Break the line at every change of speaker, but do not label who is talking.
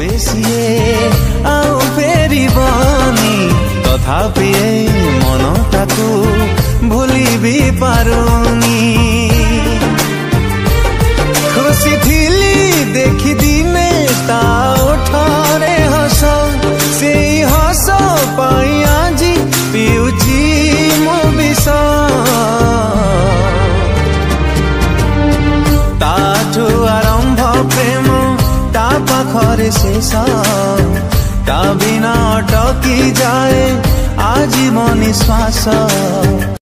বেচিয়ে আৰু ফেৰিবনি তথাপি মনতাকো ভুলিবি পাৰোনি খুচি খরে শেষা তা বিনা অটকি যায় আজীবনী শ্বাস